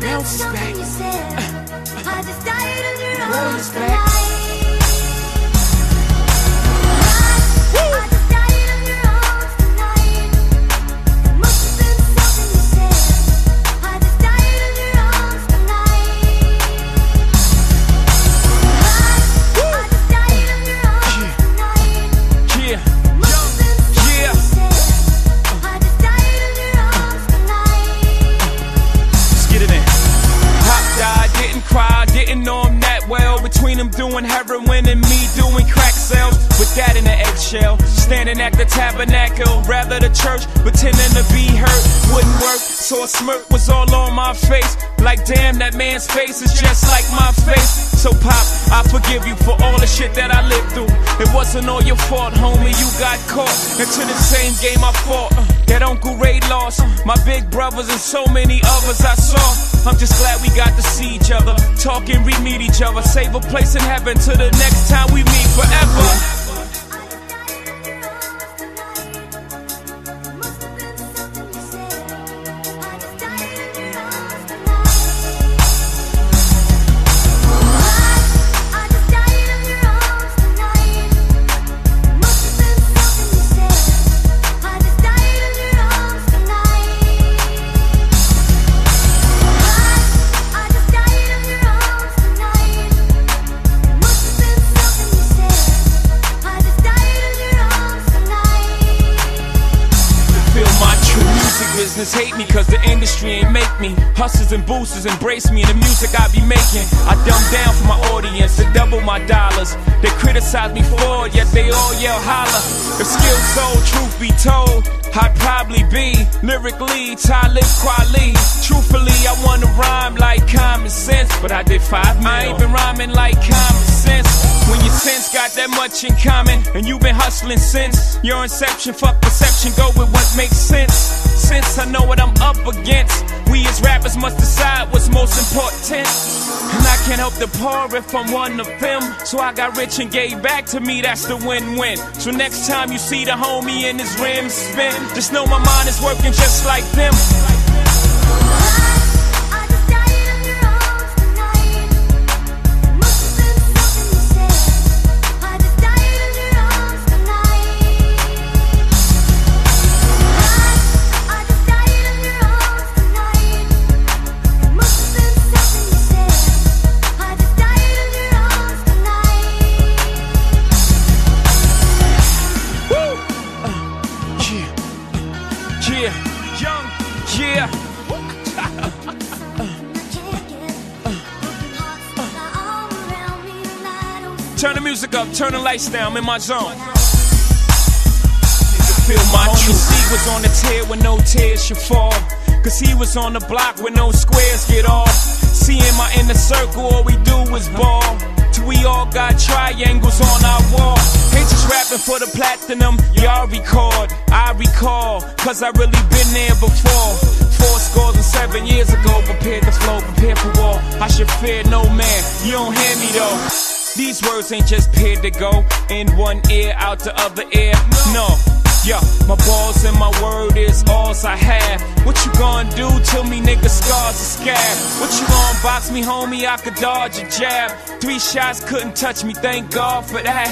Bounce back. Bounce back. Yeah. Between him doing heroin and me doing crack sales. With that in the eggshell, standing at the tabernacle, rather the church, pretending to be hurt wouldn't work. So a smirk was all on my face. Like damn, that man's face is just like my face. So pop, I forgive you for all the shit that I lived through. It wasn't all your fault, homie. You got caught into the same game I fought. Uh, that Uncle Ray lost. My big brothers and so many others I saw. I'm just glad we got to see each other, talk and re meet each other. Save a place in heaven till the next time we meet forever. Hate me cause the industry ain't make me. Hustlers and boosters embrace me in the music I be making. I dumb down for my audience to double my dollars. They criticize me for it, yet they all yell holla. If skill sold, truth be told, I'd probably be lyrically Talib Kweli. Truthfully, I wanna rhyme like Common Sense, but I did five mil. I ain't been rhyming like Common Sense. When your sense got that much in common, and you've been hustling since your inception, fuck perception, go with what makes sense. Since I know what I'm up against, we as rappers must decide what's most important. And I can't help the poor if I'm one of them. So I got rich and gave back to me, that's the win win. So next time you see the homie in his rims spin, just know my mind is working just like them. Music up, turn the lights down, I'm in my zone. Feel my true C was on the tear when no tears should fall. Cause he was on the block where no squares get off. Seeing my inner circle, all we do is ball. Till we all got triangles on our wall. Ain't just rapping for the platinum, y'all record. I recall, cause I really been there before. Four scores and seven years ago, prepared to flow, prepared for war. I should fear no man, you don't hear me though. These words ain't just paired to go in one ear, out the other ear. No, Yeah, my balls and my word is alls I have. What you gonna do till me nigga scars are scab? What you gonna box me, homie? I could dodge a jab. Three shots couldn't touch me, thank God for that.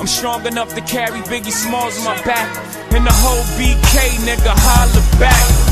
I'm strong enough to carry Biggie Smalls on my back. And the whole BK nigga holler back.